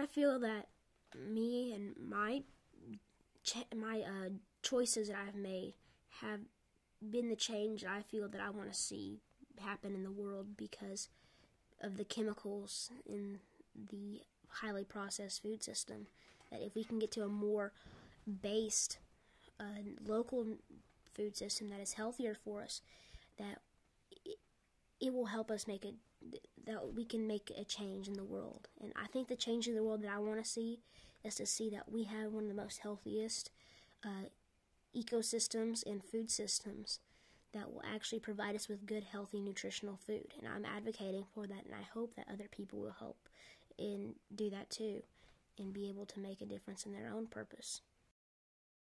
I feel that me and my my uh, choices that I've made have been the change that I feel that I want to see happen in the world because of the chemicals in the highly processed food system. That if we can get to a more based uh, local food system that is healthier for us, that it, it will help us make it that we can make a change in the world. Think the change in the world that I want to see is to see that we have one of the most healthiest uh, ecosystems and food systems that will actually provide us with good, healthy, nutritional food. And I'm advocating for that, and I hope that other people will help and do that too and be able to make a difference in their own purpose.